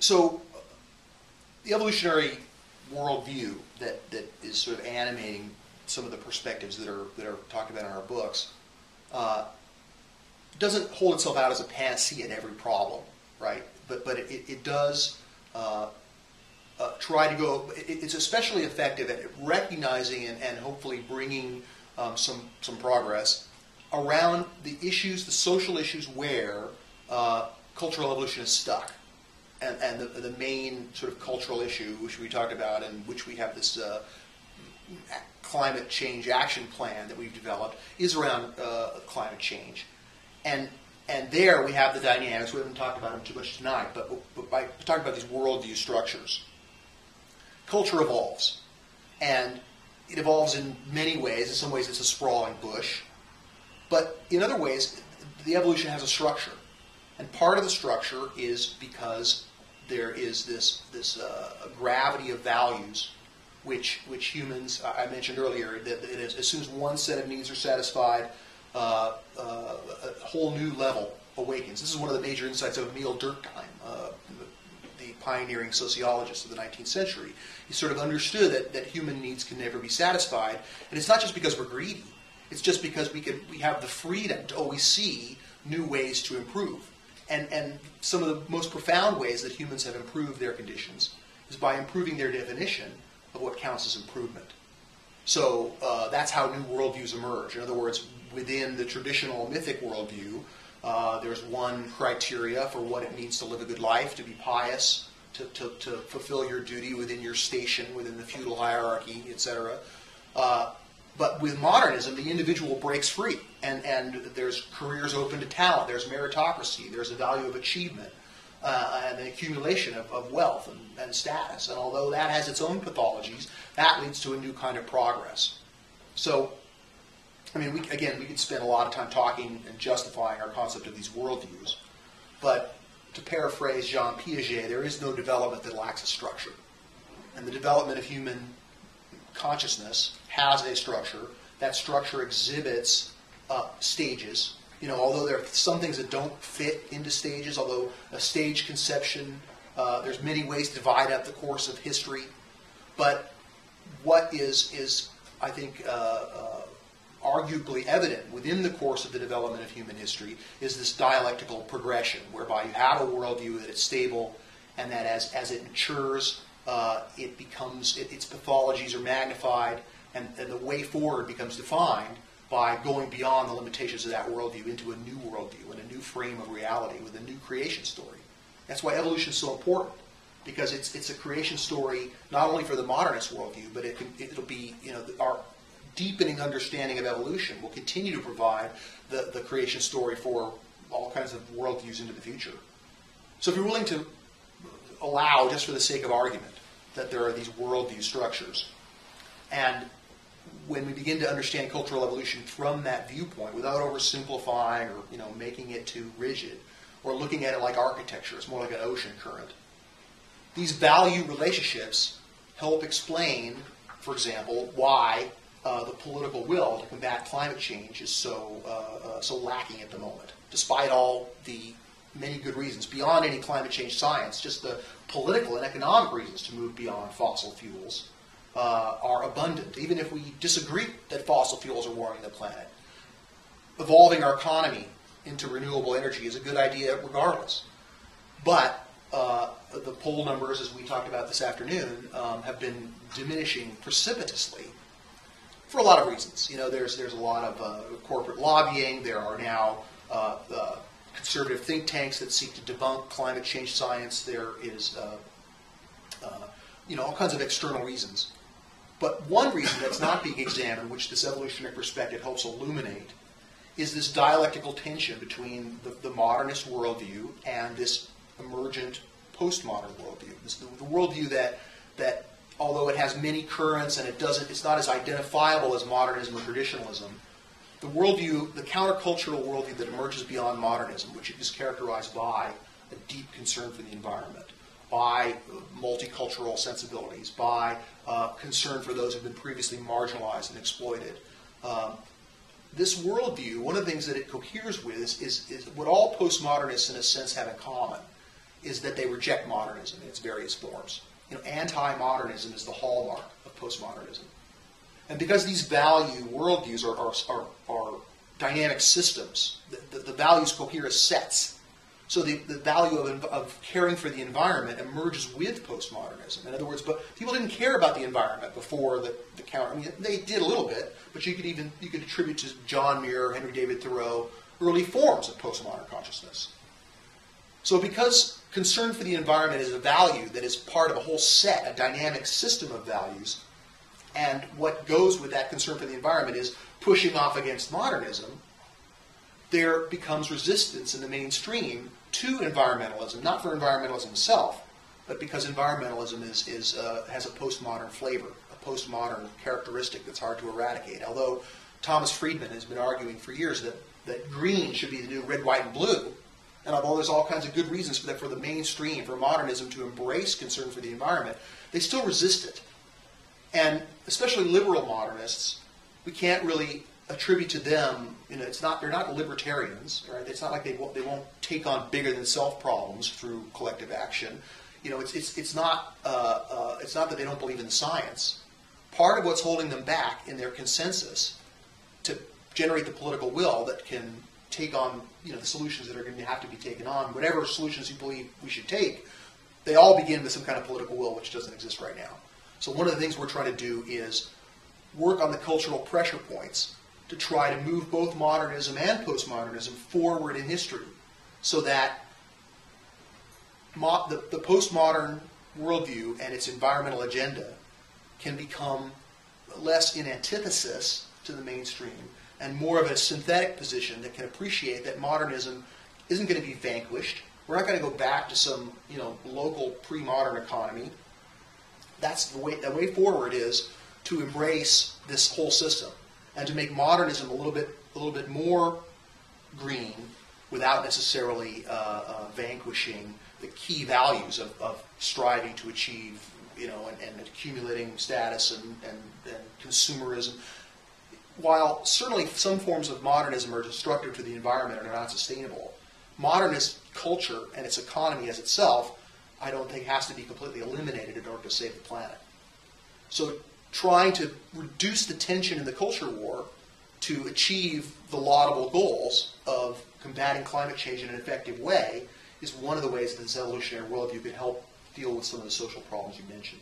so the evolutionary worldview that, that is sort of animating some of the perspectives that are that are talked about in our books uh, doesn't hold itself out as a panacea in every problem, right? But but it, it does uh, uh, try to go. It, it's especially effective at recognizing and, and hopefully bringing um, some some progress around the issues, the social issues where uh, cultural evolution is stuck and, and the, the, main sort of cultural issue, which we talked about, and which we have this uh, climate change action plan that we've developed, is around uh, climate change. And and there we have the dynamics. We haven't talked about them too much tonight, but, but by talking about these worldview structures, culture evolves, and it evolves in many ways. In some ways, it's a sprawling bush, but in other ways, the evolution has a structure. And part of the structure is because there is this this uh, gravity of values, which which humans I mentioned earlier that, as soon as one set of needs are satisfied, uh, uh, a whole new level awakens. This is one of the major insights of Emile Durkheim, uh, the pioneering sociologist of the 19th century. He sort of understood that, that human needs can never be satisfied, and it's not just because we're greedy. It's just because we can we have the freedom to always see new ways to improve. And, and some of the most profound ways that humans have improved their conditions is by improving their definition of what counts as improvement. So uh, that's how new worldviews emerge. In other words, within the traditional mythic worldview, uh, there's one criteria for what it means to live a good life, to be pious, to, to, to fulfill your duty within your station, within the feudal hierarchy, etc. Uh, but with modernism, the individual breaks free, and, and there's careers open to talent, there's meritocracy, there's a value of achievement, uh, and the accumulation of, of wealth and, and status. And although that has its own pathologies, that leads to a new kind of progress. So, I mean, we, again, we could spend a lot of time talking and justifying our concept of these worldviews, but to paraphrase Jean Piaget, there is no development that lacks a structure. And the development of human consciousness has a structure. That structure exhibits uh, stages. You know, although there are some things that don't fit into stages, although a stage conception, uh, there's many ways to divide up the course of history. But what is, is I think, uh, uh, arguably evident within the course of the development of human history is this dialectical progression, whereby you have a worldview that is stable and that as, as it matures, uh, it becomes, it, its pathologies are magnified, and, and, the way forward becomes defined by going beyond the limitations of that worldview into a new worldview and a new frame of reality with a new creation story. That's why evolution is so important, because it's, it's a creation story not only for the modernist worldview, but it can, it'll be, you know, our deepening understanding of evolution will continue to provide the, the creation story for all kinds of worldviews into the future. So if you're willing to allow, just for the sake of argument, that there are these worldview structures. And when we begin to understand cultural evolution from that viewpoint, without oversimplifying or you know making it too rigid, or looking at it like architecture, it's more like an ocean current. These value relationships help explain, for example, why uh, the political will to combat climate change is so uh, uh, so lacking at the moment, despite all the many good reasons beyond any climate change science. Just the political and economic reasons to move beyond fossil fuels uh, are abundant, even if we disagree that fossil fuels are warming the planet. Evolving our economy into renewable energy is a good idea regardless. But uh, the poll numbers, as we talked about this afternoon, um, have been diminishing precipitously for a lot of reasons. You know, there's there's a lot of uh, corporate lobbying. There are now uh, conservative think tanks that seek to debunk climate change science. There is, uh, uh, you know, all kinds of external reasons. But one reason that's not being examined, which this evolutionary perspective helps illuminate, is this dialectical tension between the, the modernist worldview and this emergent postmodern worldview. This, the, the worldview that that although it has many currents and it doesn't, it's not as identifiable as modernism or traditionalism the worldview, the countercultural worldview that emerges beyond modernism, which is characterized by a deep concern for the environment, by multicultural sensibilities, by uh, concern for those who have been previously marginalized and exploited. Um, this worldview, one of the things that it coheres with is, is, is, what all postmodernists, in a sense, have in common is that they reject modernism in its various forms. You know, anti-modernism is the hallmark of postmodernism. And because these value worldviews are, are, are, are dynamic systems, the, the, the, values cohere as sets. So the, the value of, of caring for the environment emerges with postmodernism. In other words, but people didn't care about the environment before the, the counter. I mean, they did a little bit, but you could even you could attribute to John Muir, Henry David Thoreau, early forms of postmodern consciousness. So because concern for the environment is a value that is part of a whole set, a dynamic system of values, and what goes with that concern for the environment is pushing off against modernism, there becomes resistance in the mainstream to environmentalism, not for environmentalism itself, but because environmentalism is, is, uh, has a postmodern flavor, a postmodern characteristic that's hard to eradicate. Although Thomas Friedman has been arguing for years that, that green should be the new red, white, and blue, and although there's all kinds of good reasons for that, for the mainstream, for modernism to embrace concern for the environment, they still resist it. And especially liberal modernists, we can't really attribute to them, you know, it's not, they're not libertarians, right? It's not like they won't, they won't take on bigger than self problems through collective action. You know, it's, it's, it's, not, uh, uh, it's not that they don't believe in science. Part of what's holding them back in their consensus to generate the political will that can take on you know the solutions that are going to have to be taken on, whatever solutions you believe we should take, they all begin with some kind of political will, which doesn't exist right now. So one of the things we're trying to do is work on the cultural pressure points to try to move both modernism and postmodernism forward in history, so that the, the postmodern worldview and its environmental agenda can become less in antithesis to the mainstream and more of a synthetic position that can appreciate that modernism isn't going to be vanquished. We're not going to go back to some you know local pre-modern economy. That's the way. The way forward is to embrace this whole system and to make modernism a little bit a little bit more green without necessarily uh, uh, vanquishing the key values of, of, striving to achieve you know and, and accumulating status and, and, and consumerism while certainly some forms of modernism are destructive to the environment and are not sustainable, modernist culture and its economy as itself, I don't think has to be completely eliminated in order to save the planet. So trying to reduce the tension in the culture war to achieve the laudable goals of combating climate change in an effective way is one of the ways that this evolutionary worldview could help deal with some of the social problems you mentioned.